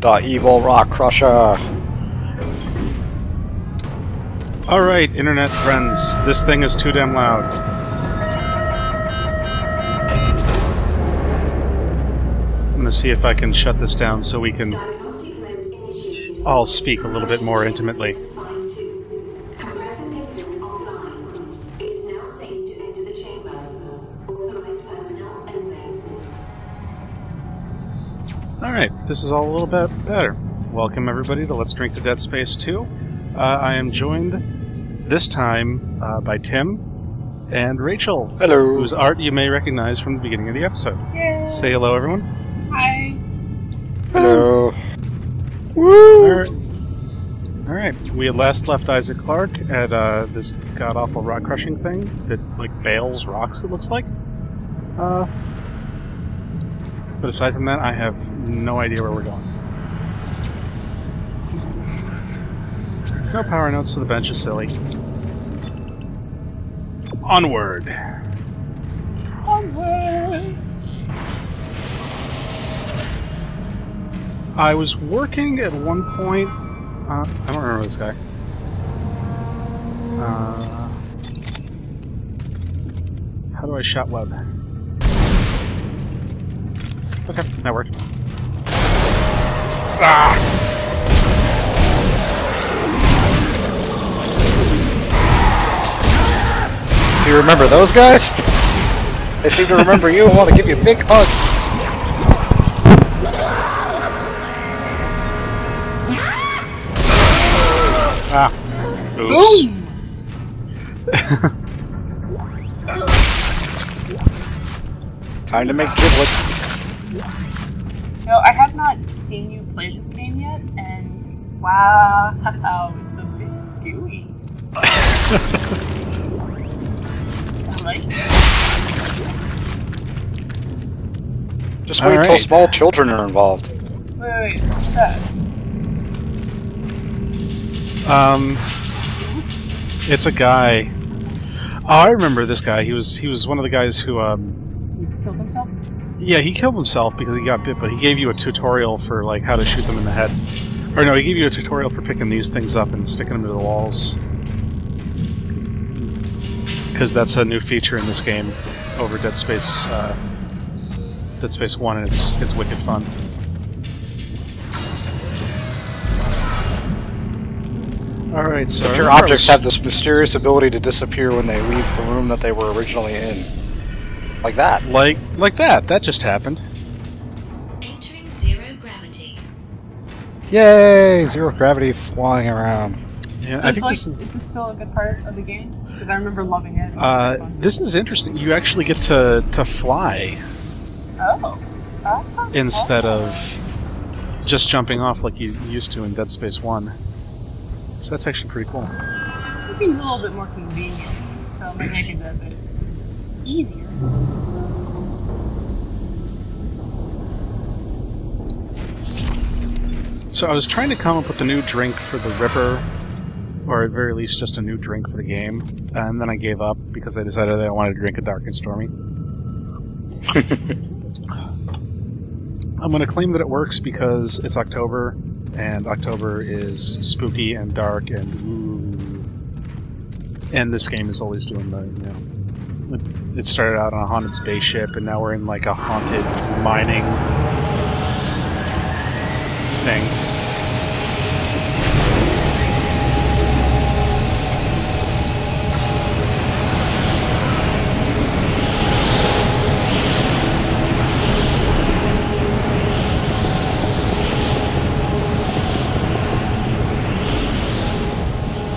The evil rock crusher. Alright, internet friends, this thing is too damn loud. I'm gonna see if I can shut this down so we can all speak a little bit more intimately. Alright, this is all a little bit better. Welcome everybody to Let's Drink to Dead Space 2. Uh, I am joined this time uh, by Tim and Rachel, Hello. whose art you may recognize from the beginning of the episode. Yay. Say hello, everyone. Hi. Hello. Alright. Alright, we had last left Isaac Clarke at uh, this god awful rock crushing thing that like bales rocks, it looks like. Uh, but aside from that, I have no idea where we're going. No power notes to the bench is silly. Onward! Onward. I was working at one point. Uh, I don't remember this guy. Uh, how do I shot web? Okay, that worked. Do you remember those guys? They seem to remember you and want to give you a big hug. Ah. Oops. Boom. Time to make giblets. No, I have not seen you play this game yet, and wow, it's a bit gooey. I like it. Just wait till Alright. small children are involved. Wait, wait, what's that? Um, it's a guy. Oh, I remember this guy. He was he was one of the guys who um, He killed himself? Yeah, he killed himself because he got bit, but he gave you a tutorial for like how to shoot them in the head. Or no, he gave you a tutorial for picking these things up and sticking them to the walls. Because that's a new feature in this game over Dead Space, uh, Dead Space One, and it's it's wicked fun. All right, so Your objects have this mysterious ability to disappear when they leave the room that they were originally in. Like that. like like that. That just happened. Entering zero gravity. Yay! Zero gravity flying around. Yeah, Is I this, think like, this is. is this still a good part of the game? Because I remember loving it. Uh, this is interesting. You actually get to to fly oh. Oh. instead of just jumping off like you used to in Dead Space One. So that's actually pretty cool. It seems a little bit more convenient, so maybe I could do that bit easier. So I was trying to come up with a new drink for the Ripper, or at very least just a new drink for the game, and then I gave up because I decided that I wanted to drink a dark and stormy. I'm going to claim that it works because it's October, and October is spooky and dark and ooh. And this game is always doing the, you know, it- started out on a haunted spaceship, and now we're in like a haunted mining thing.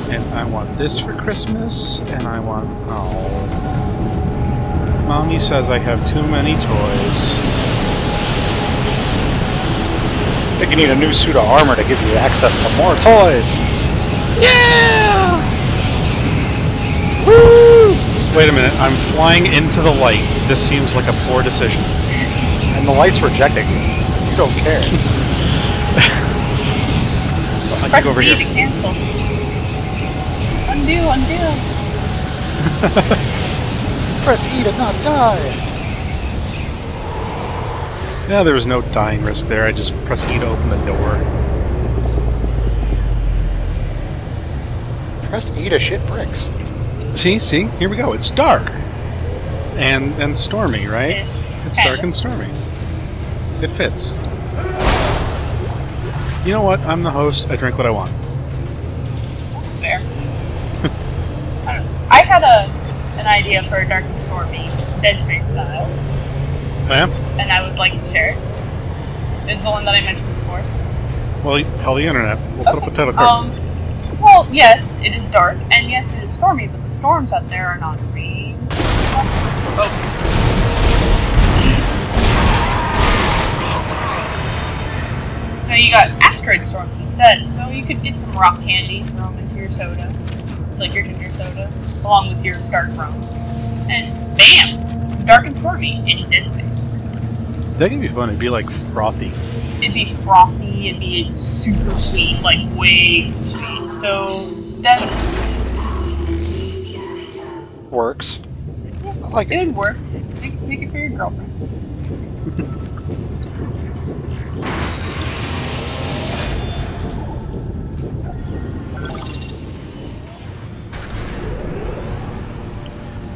And I want this for Christmas, and I want. Oh. Mommy says I have too many toys. I think you need a new suit of armor to give you access to more toys. Yeah! Woo! Wait a minute, I'm flying into the light. This seems like a poor decision. And the light's rejecting you. You don't care. I Press can go over C here. to cancel. Undo, undo. Press E to not die. Yeah, there was no dying risk there. I just pressed E to open the door. Press E to shit bricks. See, see, here we go. It's dark and and stormy, right? Ish. It's dark and stormy. It fits. You know what? I'm the host. I drink what I want. That's fair. I, don't know. I had a an idea for a dark and stormy Dead Space style, Yeah. and I would like to share it. Is the one that I mentioned before. Well, tell the internet. We'll put up a title card. Um, well, yes, it is dark, and yes, it is stormy, but the storms out there are not green. Oh. Now you got asteroid storms instead, so you could get some rock candy, throw them into your soda, like your ginger soda, along with your dark rum, and bam, dark and stormy in Dead Space. that could be fun. It'd be like frothy. it'd be frothy, it'd be super sweet, like way too sweet. So that's Works. I like it it. would work. Make, make it for your girlfriend.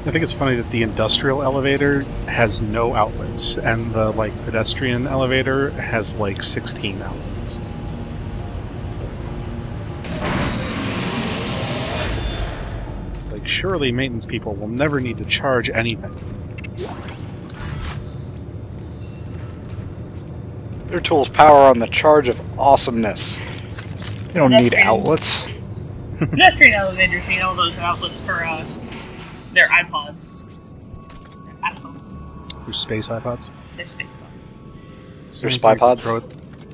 I think it's funny that the industrial elevator has no outlets, and the like pedestrian elevator has like 16 outlets. It's like surely maintenance people will never need to charge anything. Their tools power on the charge of awesomeness. They don't need Pedestrian. outlets. Pedestrian elevators need all those outlets for uh, their iPods. Their iPhones. There's space iPods. Their space phones. There's spy pods? Throw it.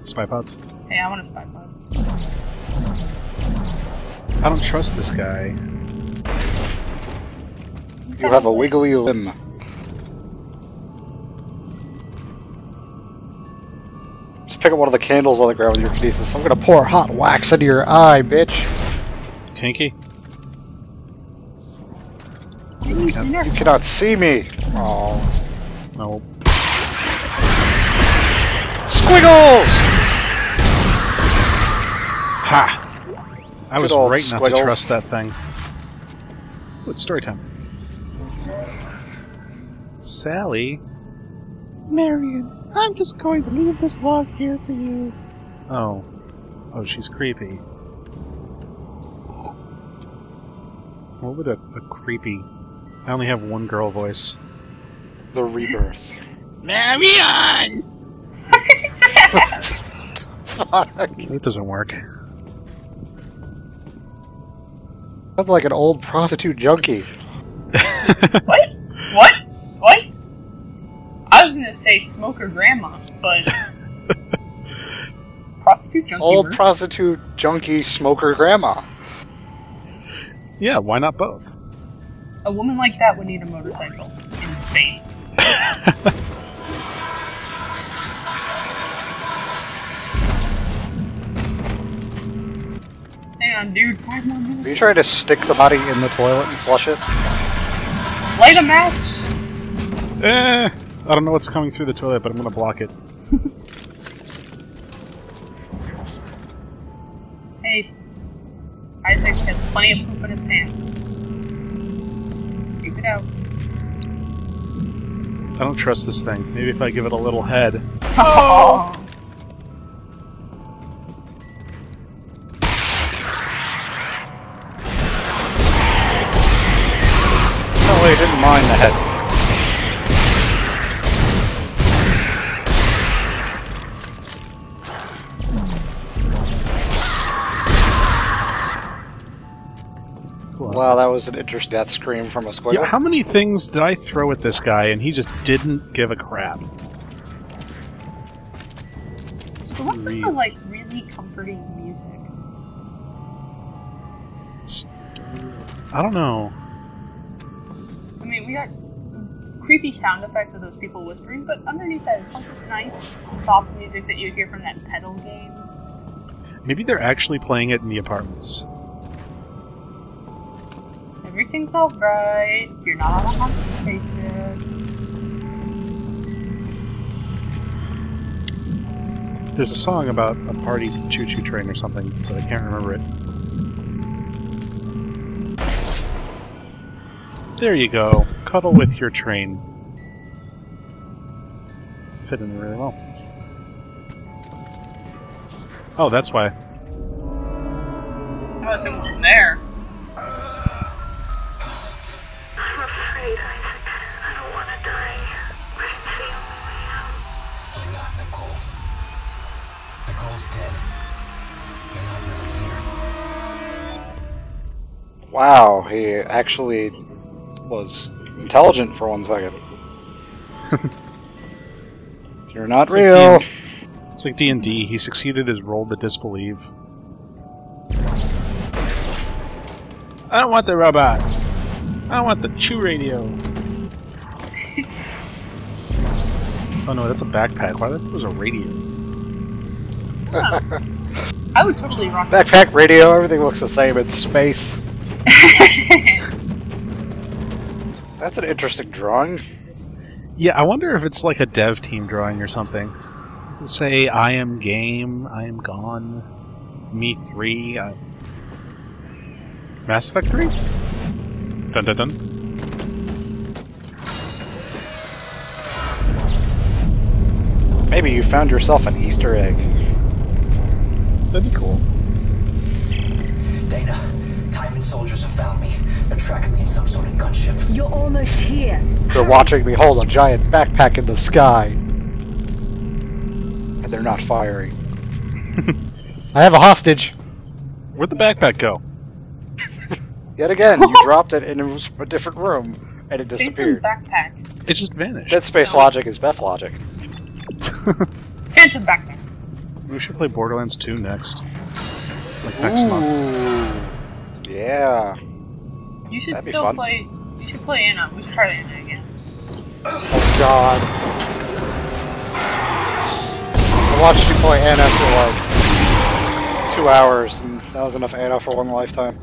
Spy pods. Hey, I want a spy pod. I don't trust this guy. You have a wiggly limb. Just pick up one of the candles on the ground with your kinesis. I'm gonna pour hot wax into your eye, bitch. Kinky. Maybe Can't- You cannot see me. Oh. No. Squiggles! Ha! I Good was right not to trust that thing. Ooh, It's story time. Sally? Marion, I'm just going to leave this log here for you. Oh. Oh, she's creepy. What would a, a creepy... I only have one girl voice. The rebirth. Marion! Fuck. That doesn't work. Sounds like an old prostitute junkie. What? What? What? I was gonna say smoker grandma, but prostitute junkie. Old works. prostitute junkie smoker grandma. Yeah, why not both? A woman like that would need a motorcycle in space. Hang on, dude. Five more minutes. Are you trying to stick the body in the toilet and flush it? light a match? Eh, I don't know what's coming through the toilet, but I'm gonna block it. Hey, Isaac has plenty of poop in his pants. S- Scoop it out. I don't trust this thing. Maybe if I give it a little head. Oh. No, I didn't mind the head. Was an interesting death scream from a squiggle. Yeah, how many things did I throw at this guy and he just didn't give a crap? So what's with the like really comforting music? I don't know. I mean, we got creepy sound effects of those people whispering, but underneath that is like this nice, soft music that you hear from that pedal game. Maybe they're actually playing it in the apartments. Everything's alright. You're not on a haunted spaceship. There's a song about a party choo-choo train or something, but I can't remember it. There you go. Cuddle with your train. Fit in really well. Oh, that's why. I was going from there. Not, Nicole. Nicole's dead. You're not really here. Wow, he actually was intelligent for one second. You're not It's like real. D- It's like D and D. He succeeded his role to disbelieve. I don't want the robot. I want the chew radio. Oh no, that's a backpack. Why? That was a radio. I would totally rock Backpack radio, everything looks the same in space. That's an interesting drawing. Yeah, I wonder if it's like a dev team drawing or something. Does it say I am game, I am gone, me three, uh... Mass Effect three? Dun dun dun. Maybe you found yourself an Easter egg. That'd be cool. Daina, Tiedemann soldiers have found me. They're tracking me in some sort of gunship. You're almost here. They're watching me hold a giant backpack in the sky. And they're not firing. I have a hostage. Where'd the backpack go? Yet again, you dropped it in a a different room and it Phantom disappeared. backpack. It just vanished. Dead Space logic is best logic. Phantom backpack. We should play Borderlands 2 next. Like next month. Yeah. You should That'd still play. You should play Anna. We should try Anna again. Oh god. I watched you play Anna for like two hours, and that was enough Anna for one lifetime.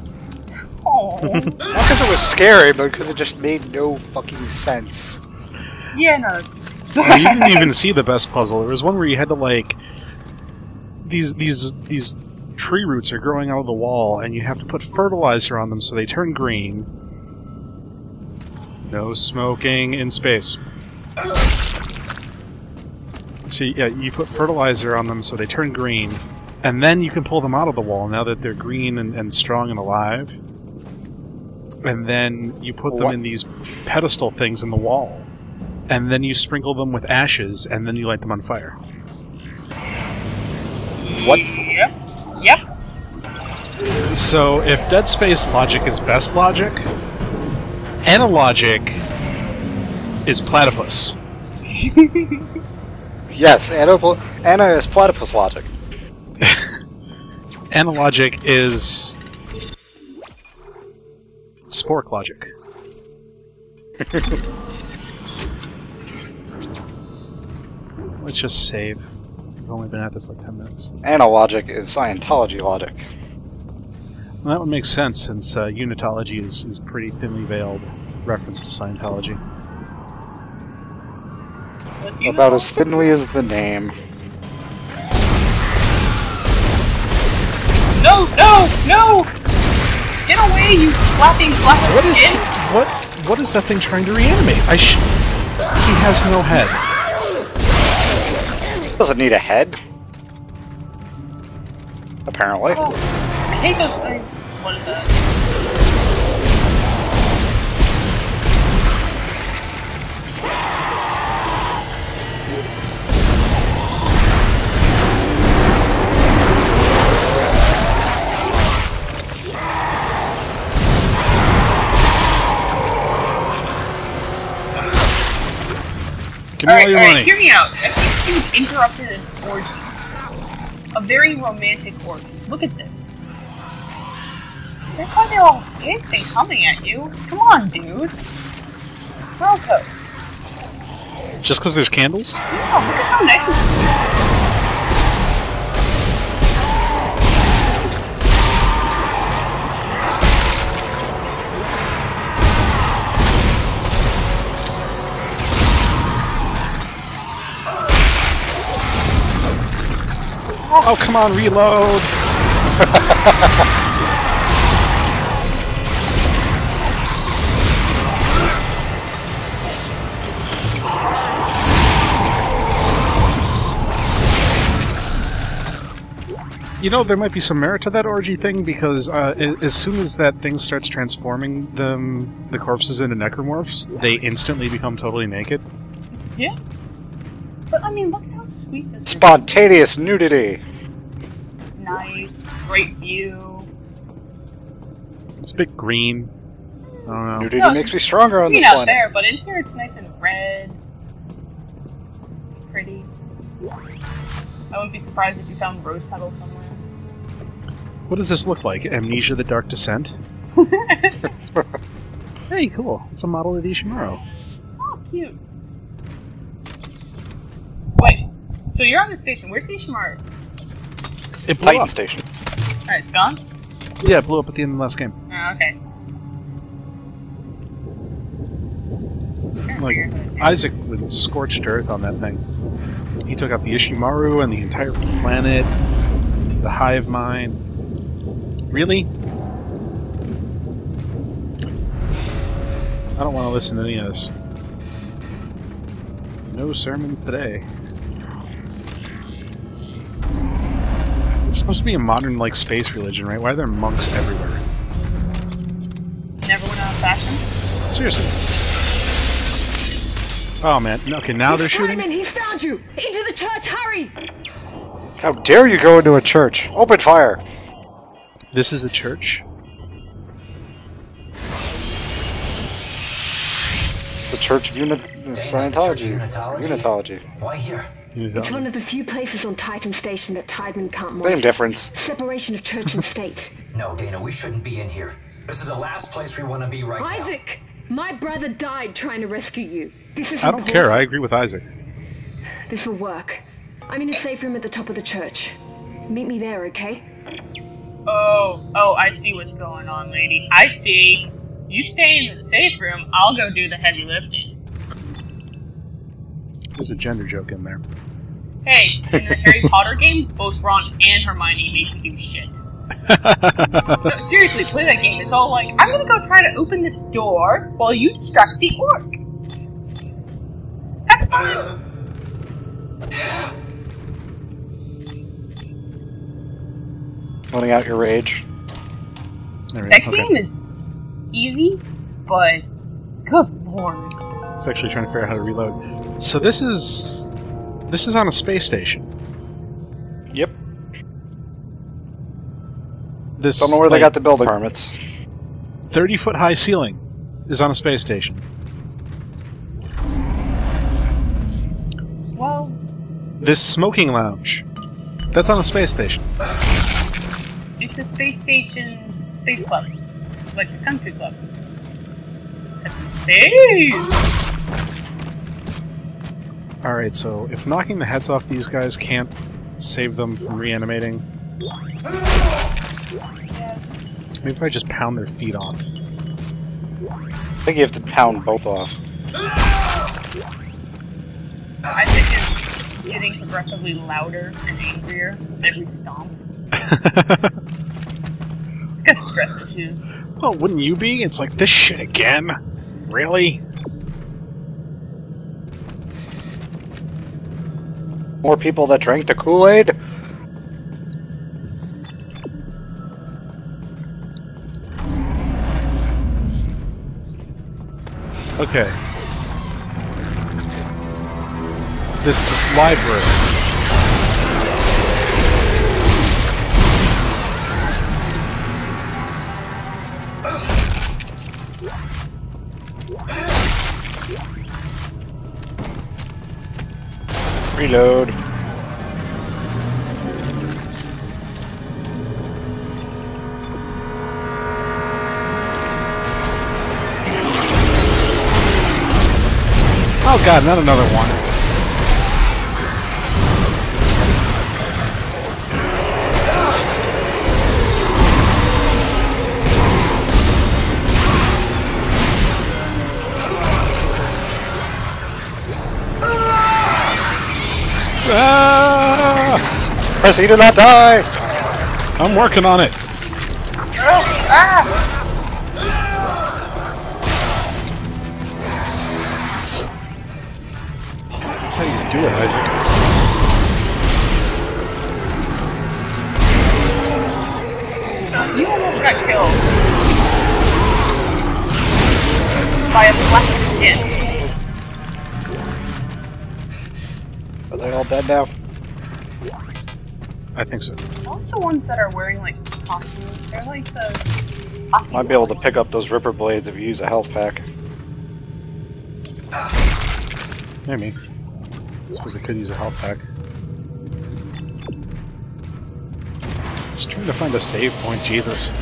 Not because it was scary, but because it just made no fucking sense. yeah, no. You didn't even see the best puzzle. There was one where you had to like these these these tree roots are growing out of the wall, and you have to put fertilizer on them so they turn green. No smoking in space. So yeah, you put fertilizer on them so they turn green, and then you can pull them out of the wall now that they're green and, and strong and alive. And then you put them What? in these pedestal things in the wall, and then you sprinkle them with ashes, and then you light them on fire. What? Yep. Yep. So if Dead Space logic is best logic, analogic is platypus. Yes, Anna, Anna is platypus logic. Analogic is spork logic. Let's just save. We've only been at this like ten minutes. Anna logic is Scientology logic. Well, that would make sense since uh, unitology is, is pretty thinly veiled reference to Scientology. About as thinly as the name. No, no, no! Get away, you flapping flap of What is skin! what? What is that thing trying to reanimate? I sh- He has no head. Doesn't need a head. Apparently. Oh, I hate those things. What is that? Give me all Alright, your alright, money. hear me out. Interrupted an orgy. A very romantic orgy. Look at this. That's why they're all pissed and coming at you. Come on, dude. Bro code. Just because there's candles? Oh, look at how nice this is. Oh, come on, reload! You know, there might be some merit to that orgy thing because uh, a- as soon as that thing starts transforming them, the corpses into necromorphs, they instantly become totally naked. Yeah. But I mean, look how sweet this Spontaneous nudity. It's nice. Great view. It's a bit green. I don't know. Nudity No, makes me stronger it's on green this out planet. there, but in here it's nice and red. It's pretty. I wouldn't be surprised if you found rose petals somewhere. What does this look like? Amnesia: The Dark Descent. Hey, cool. It's a model of the Ishimura. Oh, cute. Wait, so you're on the station. Where's the Ishimar? It blew Titan up. Station. Alright, it's gone? Yeah, it blew up at the end of the last game. Oh, okay. Like Isaac with scorched earth on that thing. He took out the Ishimura and the entire planet, the hive mind. Really? I don't want to listen to any of this. No sermons today. Supposed to be a modern, like, space religion, right? Why are there monks everywhere? Never went out of fashion? Seriously. Oh man, okay, now they're shooting. Simon, he's found you! Into the church, hurry! How dare you go into a church? Open fire! This is a church. The Church of Uni- Scientology. Church of Unitology? Unitology. Why here? It's one of the few places on Titan Station that Tiedemann can't Same difference. Separation of church and state. No, Daina, we shouldn't be in here. This is the last place we want to be right now. Isaac! My brother died trying to rescue you. This is I don't care. I agree with Isaac. This will work. I'm in a safe room at the top of the church. Meet me there, okay? Oh, oh, I see what's going on, lady. I see. You stay in the safe room, I'll go do the heavy lifting. There's a gender joke in there. Hey, in the Harry Potter game, both Ron and Hermione need to do shit. No, seriously, play that game. It's all like, I'm gonna go try to open this door while you distract the orc. Have fun! Letting out your rage. There That go. Okay. game is easy, but good lord. I was actually trying to figure out how to reload. So this is this is on a space station. Yep. This Don't know where they got the building permits. thirty foot high ceiling is on a space station. Well, This smoking lounge that's on a space station. it's a space station space club. Like a country club. Except in space! All right, so if knocking the heads off these guys can't save them from reanimating, maybe if I just pound their feet off. I think you have to pound both off. Uh, I think it's getting progressively louder and angrier every stomp. It's got stress issues. well, wouldn't you be? It's like this shit again. Really? More people that drank the Kool-Aid? Okay. This this library. Reload. Oh god, not another one. Ah! Percy, do not die! I'm working on it. Ah! That's how you do it, Isaac. You almost got killed. By a black skin. Are they all dead now? I think so. I like the ones that are wearing like costumes. They're like the. Might be able to pick up those Ripper Blades if you use a health pack. Maybe. Suppose I could use a health pack. Just trying to find a save point, Jesus.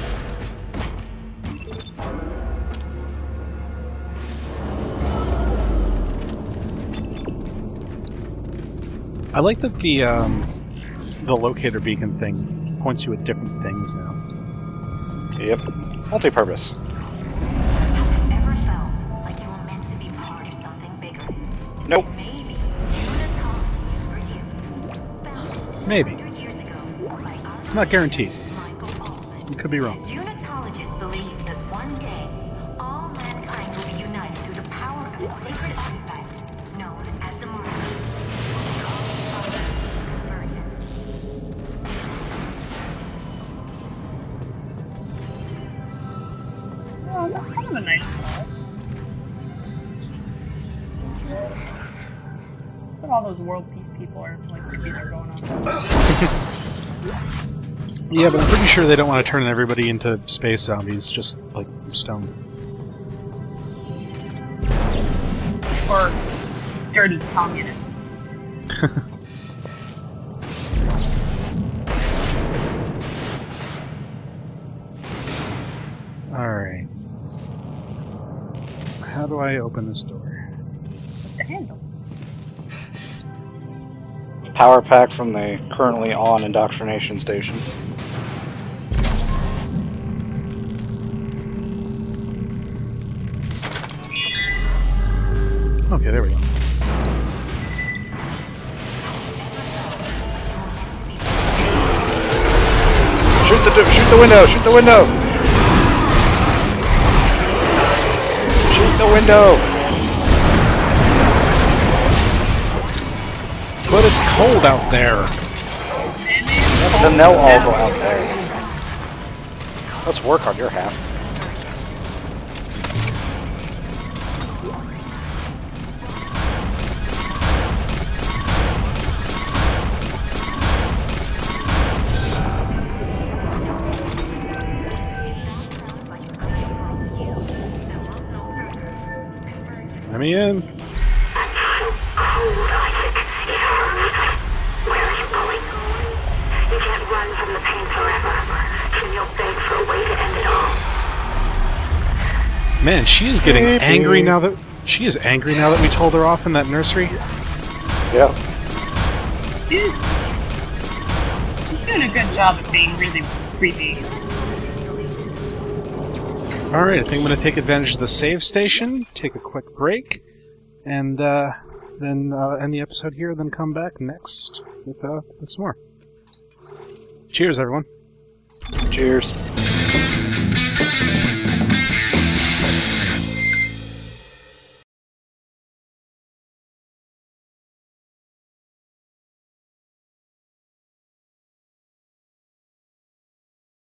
I like that the um, the locator beacon thing points you at different things now. Yep. Multi-purpose. Ever felt like you were meant to be part of something bigger? Nope. Maybe Unitology for you. Founded Maybe. 100 years ago by It's not guaranteed. Michael You could be wrong. World peace people are like are going on. Yeah, but I'm pretty sure they don't want to turn everybody into space zombies, just like stone. Or dirty communists. Alright. How do I open this door? The handle. Power pack from the currently on indoctrination station. Okay, there we go. Shoot the shoot the window! Shoot the window! Shoot the window! But it's cold out there! Then they'll all go out there. Let's work on your half. Let me in. Cold, Isaac. It hurts. Where are you going? You can't run from the pain forever. Then you'll beg for a way to end it all. Man, she is getting Baby. angry now that she is angry now that we told her off in that nursery. Yeah. She's she's doing a good job of being really creepy. Alright, I think I'm gonna take advantage of the save station, take a quick break, and uh, then uh, end the episode here, then come back next with, uh, with some more. Cheers, everyone. Cheers.